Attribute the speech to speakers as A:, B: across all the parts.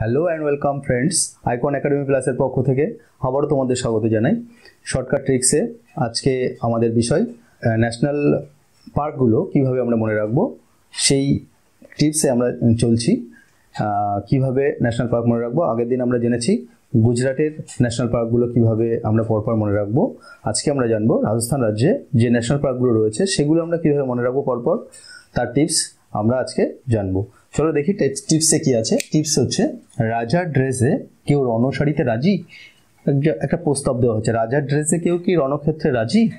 A: Hello and welcome friends icon academy প্লাসের পক্ষ থেকে আবারও তোমাদের স্বাগত জানাই। শর্টকাট ট্রিক্সে আজকে আমাদের বিষয় ন্যাশনাল পার্কগুলো কীভাবে আমরা মনে রাখব, সেই টিপসে আমরা চলছি। কীভাবে ন্যাশনাল পার্ক মনে রাখব, আগের দিন আমরা জেনেছি গুজরাটের ন্যাশনাল পার্কগুলো কীভাবে আমরা পরপর মনে রাখব। আজকে আমরা জানব রাজস্থান রাজ্যে যে ন্যাশনাল পার্কগুলো রয়েছে, সেগুলো আমরা কীভাবে মনে রাখব পরপর, তার টিপস আমরা আজকে জানব। চলো দেখি টিপসে কি আছে? টিপস হচ্ছে, রাজার ড্রেসে কেউ রণসারিতে রাজি? একটা- প্রস্তাব দেওয়া হচ্ছে, রাজার ড্রেসে কেউ কি রণক্ষেত্রে রাজি?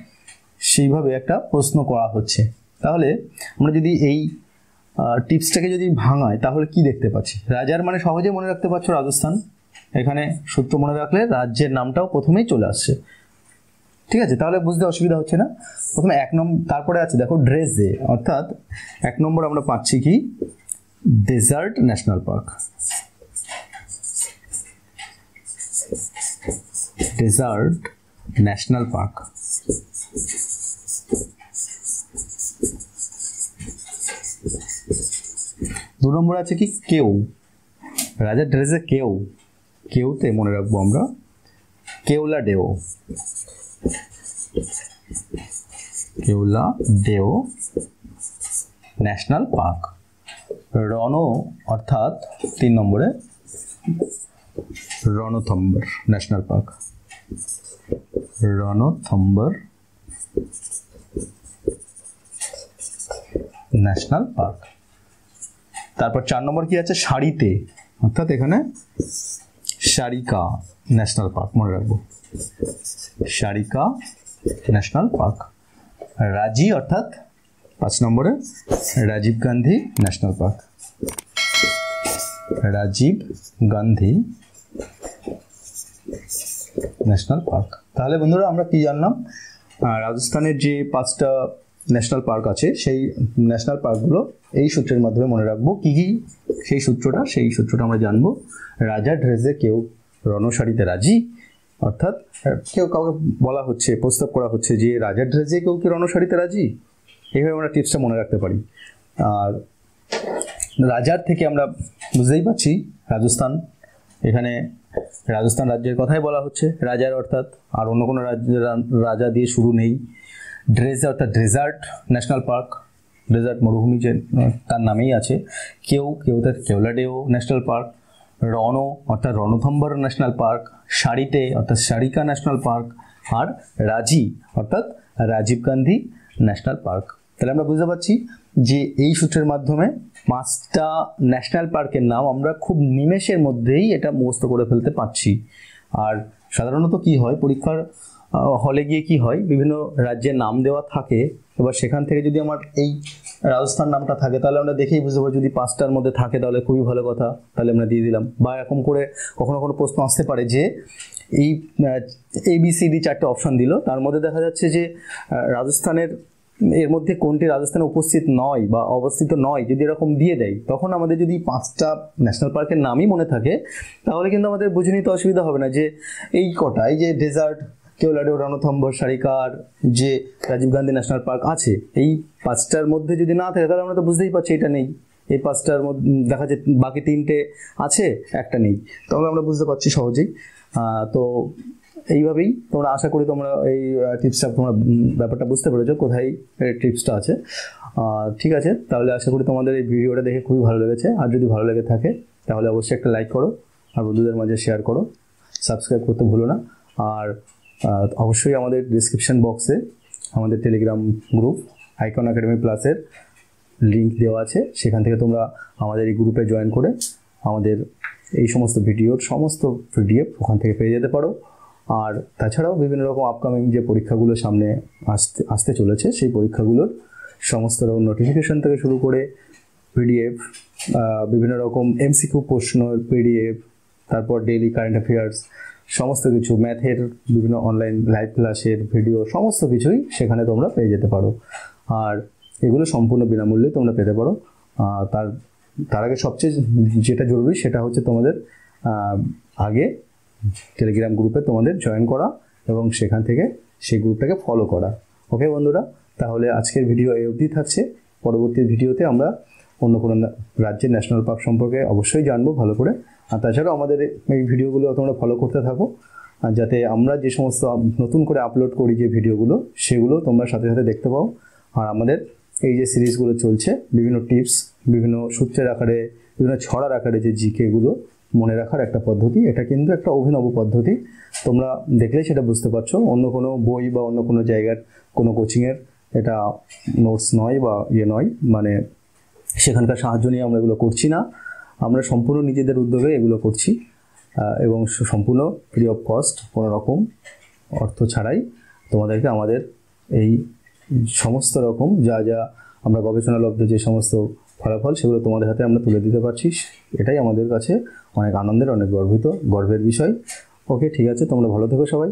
A: সেইভাবে একটা প্রশ্ন করা হচ্ছে। তাহলে আমরা যদি এই টিপসটাকে যদি ভাঙাই তাহলে কি দেখতে পাচ্ছি? রাজার মানে সহজে মনে রাখতে পারছ রাজস্থান? এখানে সূত্র মনে রাখলে রাজ্যের নামটাও প্রথমেই চলে আসছে। ঠিক আছে? তাহলে বুঝতে অসুবিধা হচ্ছে না। প্রথমে এক নম্বর তারপরে আছে, দেখো ড্রেস ডে অর্থাৎ এক নম্বর আমরা পাচ্ছি কি? Desert national park desert national park দু নম্বর আছে কি? কেউ। রাজার ড্রেসে কেউ। কেউতে মনে রাখব আমরা। কেওলা ডেও। Keoladeo national park. রণ অর্থাৎ তিন নম্বরে Ranthambore national park. Ranthambore national park. তারপর চার নম্বর কি আছে? শাড়িতে অর্থাৎ এখানে শারিকা ন্যাশনাল পার্ক মনে রাখব। শারিকা ন্যাশনাল পার্ক রাজি অর্থাৎ পাঁচ নম্বরে Rajiv Gandhi national park Rajiv Gandhi national park তাহলে বন্ধুরা আমরা কি জানলাম? আহ, রাজস্থানের যে পাঁচটা ন্যাশনাল পার্ক আছে। সেই ন্যাশনাল পার্কগুলো এই সূত্রের মাধ্যমে মনে রাখব কি কি সেই সূত্রটা সেই সূত্রটা আমরা জানব। রাজা ড্রেসে কেউ রণসারিতে রাজি? অর্থাৎ কেউ কাউকে বলা হচ্ছে, প্রস্তাব করা হচ্ছে যে রাজার ড্রেসে কেউ কি রণসারিতে রাজি? এইভাবে আমরা টিপসটা মনে রাখতে পারি। আর রাজার থেকে আমরা বুঝতেই পারছি, রাজস্থান। এখানে রাজস্থান রাজ্যের কথাই বলা হচ্ছে। রাজার অর্থাৎ আর অন্য কোনো রাজ্যের রাজা দিয়ে শুরু নেই। ড্রেস অর্থাৎ ডেজার্ট ন্যাশনাল পার্ক ডেজার্ট মরুভূমি যে তার নামেই আছে। কেউ কেউ তার কেওলাডেও ন্যাশনাল পার্ক রণ অর্থাৎ রণথম্বর ন্যাশনাল পার্ক শাড়িতে অর্থাৎ শারিকা ন্যাশনাল পার্ক আর রাজি অর্থাৎ রাজীব গান্ধী ন্যাশনাল পার্ক তাহলে আমরা বুঝতে পারছি যে এই সূত্রের মাধ্যমে পাঁচটা ন্যাশনাল পার্কের নাম আমরা খুব নিমেষের মধ্যেই এটা মুখস্থ করে ফেলতে পারছি। আর সাধারণত কি হয়, পরীক্ষার হলে গিয়ে কি হয়? বিভিন্ন রাজ্যের নাম দেওয়া থাকে। এবার সেখান থেকে যদি আমার এই রাজস্থান নামটা থাকে, তাহলে আমরা দেখেই বুঝতে পারি যদি পাঁচটার মধ্যে থাকে, তাহলে খুবই ভালো কথা। তাহলে আমরা দিয়ে দিলাম। বা এরকম করে কখনো কখনো প্রশ্ন আসতে পারে যে, এই এ বি সি ডি চারটে অপশন দিল। তার মধ্যে দেখা যাচ্ছে যে রাজস্থানের, এর মধ্যে কোনটি রাজস্থানে উপস্থিত নয় বা অবস্থিত নয়, যদি এরকম দিয়ে দেয়, তখন আমাদের যদি পাঁচটা ন্যাশনাল পার্কের নামই মনে থাকে, তাহলে কিন্তু আমাদের বুঝে নিতে অসুবিধা হবে না যে, এই কটা, এই যে ডেজার্ট কেওলাডো রণথম্বর সারিকার, যে রাজীব গান্ধী ন্যাশনাল পার্ক আছে, এই পাঁচটার মধ্যে যদি না থাকে, তাহলে আমরা তো বুঝতেই পারছি এটা নেই। এই পাঁচটার মধ্যে দেখা যায় বাকি তিনটে আছে, একটা নেই। তাহলে আমরা বুঝতে পারছি সহজেই। তো এইভাবেই তোমরা আশা করি তোমরা এই টিপসটা তোমরা ব্যাপারটা বুঝতে পেরেছ, কোথায় টিপসটা আছে। ঠিক আছে, তাহলে আশা করি তোমাদের এই ভিডিওটা দেখে খুবই ভালো লেগেছে। আর যদি ভালো লেগে থাকে, তাহলে অবশ্যই একটা লাইক করো, আর বন্ধুদের মাঝে শেয়ার করো। সাবস্ক্রাইব করতে ভুলো না। আর অবশ্যই আমাদের ডিসক্রিপশন বক্সে আমাদের টেলিগ্রাম গ্রুপ আইকন একাডেমি প্লাসের লিঙ্ক দেওয়া আছে। সেখান থেকে তোমরা আমাদের এই গ্রুপে জয়েন করে আমাদের এই সমস্ত ভিডিওর সমস্ত পিডিএফ ওখান থেকে পেয়ে যেতে পারো। আর তাছাড়াও বিভিন্ন রকম আপকামিং যে পরীক্ষাগুলো সামনে আসতে আসতে চলেছে, সেই পরীক্ষাগুলোর সমস্ত রকম নোটিফিকেশন থেকে শুরু করে পিডিএফ বিভিন্ন রকম এমসিকিউ প্রশ্নের পিডিএফ তারপর ডেইলি কারেন্ট অ্যাফেয়ার্স সমস্ত কিছু, ম্যাথের বিভিন্ন অনলাইন লাইভ ক্লাসের ভিডিও সমস্ত কিছুই সেখানে তোমরা পেয়ে যেতে পারো। আর এগুলো সম্পূর্ণ বিনামূল্যে তোমরা পেতে পারো। তার তার আগে সবচেয়ে যেটা জরুরি সেটা হচ্ছে তোমাদের আগে টেলিগ্রাম গ্রুপে তোমাদের জয়েন করা এবং সেখান থেকে সেই গ্রুপটাকে ফলো করা। ওকে বন্ধুরা? তাহলে আজকের ভিডিও এই অবধি থাকছে। পরবর্তী ভিডিওতে আমরা অন্য কোনো রাজ্যের ন্যাশনাল পার্ক সম্পর্কে অবশ্যই জানব ভালো করে। আর তাছাড়াও আমাদের এই ভিডিওগুলো তোমরা ফলো করতে থাকো, আর যাতে আমরা যে সমস্ত নতুন করে আপলোড করি যে ভিডিওগুলো, সেগুলো তোমরা সাথে সাথে দেখতে পাও। আর আমাদের এই যে সিরিজগুলো চলছে, বিভিন্ন টিপস, বিভিন্ন সূত্রের আকারে, বিভিন্ন ছড়ার আকারে যে জিকেগুলো মনে রাখার একটা পদ্ধতি, এটা কিন্তু একটা অভিনব পদ্ধতি। তোমরা দেখলেই সেটা বুঝতে পারছ। অন্য কোনো বই বা অন্য কোনো জায়গার কোনো কোচিংয়ের এটা নোটস নয় বা ইয়ে নয় মানে সেখানকার সাহায্য নিয়ে আমরা এগুলো করছি না। আমরা সম্পূর্ণ নিজেদের উদ্যোগে এগুলো করছি এবং সম্পূর্ণ ফ্রি অফ কস্ট কোনো রকম অর্থ ছাড়াই তোমাদেরকে আমাদের এই সমস্ত রকম যা যা আমরা গবেষণালব্ধ যে সমস্ত ফলাফল সেগুলো তোমাদের হাতে আমরা তুলে দিতে পারছি, এটাই আমাদের কাছে অনেক আনন্দের, অনেক গর্বিত, গর্বের বিষয়। ওকে, ঠিক আছে, তোমরা ভালো থেকো সবাই।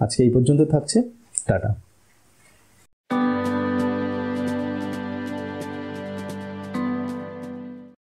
A: আজকে এই পর্যন্ত থাকছে। টাটা।